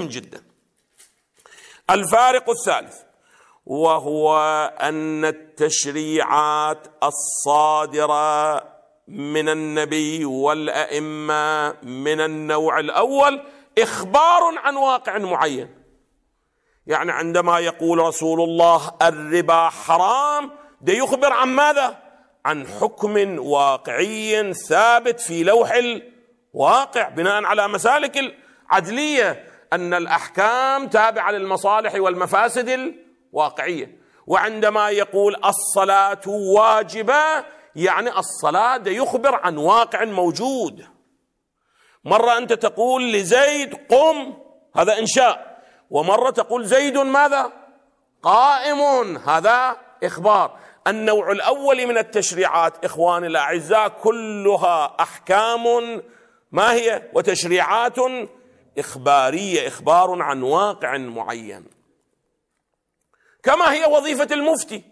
جدا. الفارق الثالث وهو أن التشريعات الصادرة من النبي والأئمة من النوع الأول إخبار عن واقع معين. يعني عندما يقول رسول الله الربا حرام ده يخبر عن ماذا؟ عن حكم واقعي ثابت في لوح الواقع بناء على مسالك العدلية. أن الأحكام تابعة للمصالح والمفاسد الواقعية. وعندما يقول الصلاة واجبة يعني الصلاة ده يخبر عن واقع موجود. مرة أنت تقول لزيد قم هذا إنشاء. ومرة تقول زيد ماذا؟ قائم هذا إخبار. النوع الأول من التشريعات إخواني الأعزاء كلها أحكام ما هي؟ وتشريعات إخبارية إخبار عن واقع معين. كما هي وظيفة المفتي.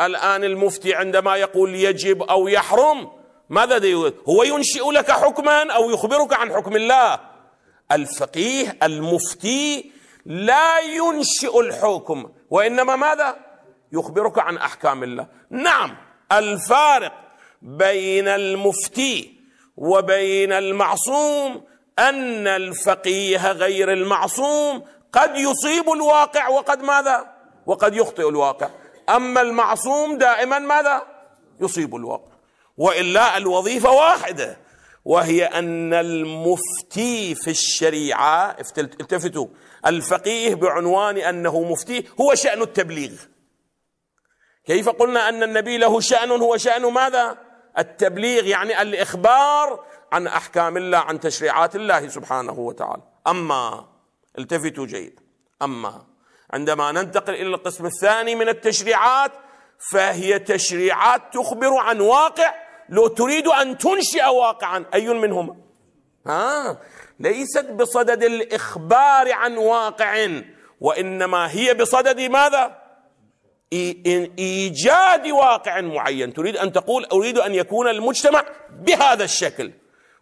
الآن المفتي عندما يقول يجب أو يحرم ماذا دي هو ينشئ لك حكما أو يخبرك عن حكم الله. الفقيه المفتي لا ينشئ الحكم وإنما ماذا؟ يخبرك عن أحكام الله. نعم الفارق بين المفتي وبين المعصوم أن الفقيه غير المعصوم قد يصيب الواقع وقد ماذا؟ وقد يخطئ الواقع. أما المعصوم دائما ماذا؟ يصيب الواقع. وإلا الوظيفة واحدة وهي أن المفتي في الشريعة التفتوا الفقيه بعنوان أنه مفتي هو شأن التبليغ. كيف قلنا أن النبي له شأن هو شأن ماذا؟ التبليغ يعني الإخبار عن أحكام الله عن تشريعات الله سبحانه وتعالى. أما التفتوا جيد. أما عندما ننتقل إلى القسم الثاني من التشريعات فهي تشريعات تخبر عن واقع لو تريد أن تنشئ واقعا أي منهما؟ ها؟ ليست بصدد الإخبار عن واقع وإنما هي بصدد ماذا؟ إيجاد واقع معين. تريد أن تقول أريد أن يكون المجتمع بهذا الشكل.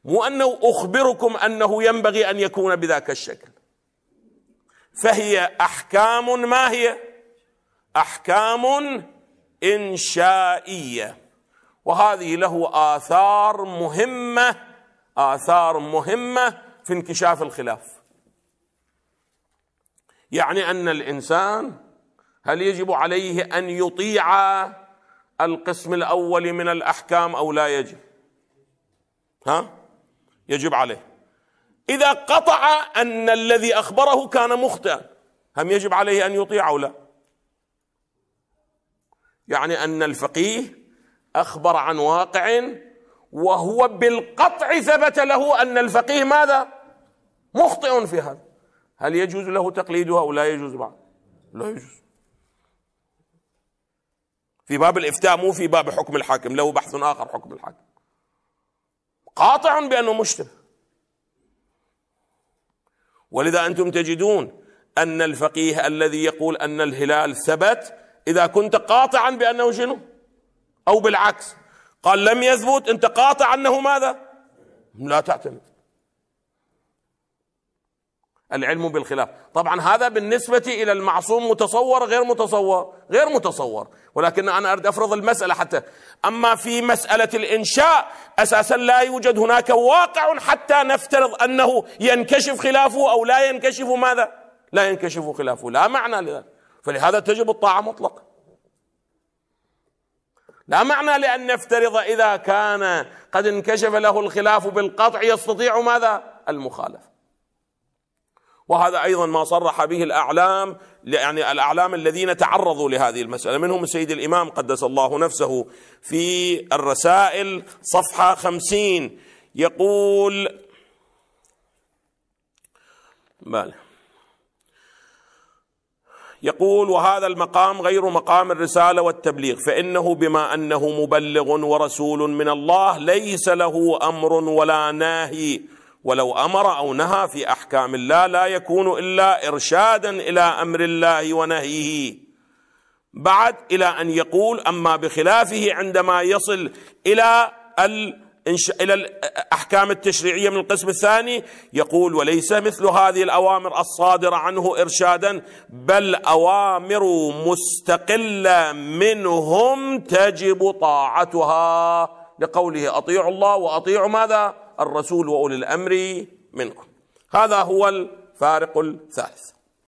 مو انه أخبركم أنه ينبغي أن يكون بذاك الشكل. فهي أحكام ما هي؟ أحكام إنشائية. وهذه له آثار مهمة آثار مهمة في انكشاف الخلاف. يعني أن الإنسان هل يجب عليه أن يطيع القسم الأول من الأحكام أو لا يجب؟ ها؟ يجب عليه. إذا قطع أن الذي أخبره كان مخطئا هم يجب عليه أن يطيع أو لا؟ يعني أن الفقيه أخبر عن واقع وهو بالقطع ثبت له أن الفقيه ماذا؟ مخطئ في هذا. هل يجوز له تقليدها أو لا يجوز بعد؟ لا يجوز. في باب الإفتاء مو في باب حكم الحاكم له بحث آخر حكم الحاكم. قاطع بأنه مشتبه ولذا أنتم تجدون أن الفقيه الذي يقول أن الهلال ثبت إذا كنت قاطعا بأنه شنو؟ أو بالعكس قال لم يثبت أنت قاطع أنه ماذا؟ لا تعتمد العلم بالخلاف. طبعا هذا بالنسبة إلى المعصوم متصور غير متصور غير متصور. ولكن أنا أريد أفرض المسألة حتى. أما في مسألة الإنشاء أساسا لا يوجد هناك واقع حتى نفترض أنه ينكشف خلافه أو لا ينكشف ماذا؟ لا ينكشف خلافه. لا معنى لذلك. فلهذا تجب الطاعة مطلقا. لا معنى لأن نفترض إذا كان قد انكشف له الخلاف بالقطع يستطيع ماذا؟ المخالفة. وهذا أيضا ما صرح به الأعلام يعني الأعلام الذين تعرضوا لهذه المسألة. منهم السيد الإمام قدس الله نفسه في الرسائل صفحة خمسين يقول بله يقول وهذا المقام غير مقام الرسالة والتبليغ فإنه بما أنه مبلغ ورسول من الله ليس له أمر ولا ناهي ولو أمر أو نهى في أحكام الله لا يكون إلا إرشادا إلى أمر الله ونهيه بعد إلى أن يقول أما بخلافه عندما يصل إلى إلى الأحكام التشريعية من القسم الثاني يقول وليس مثل هذه الأوامر الصادرة عنه إرشادا بل أوامر مستقلة منهم تجب طاعتها لقوله أطيعوا الله وأطيعوا ماذا؟ الرسول وأولي الأمر منكم. هذا هو الفارق الثالث.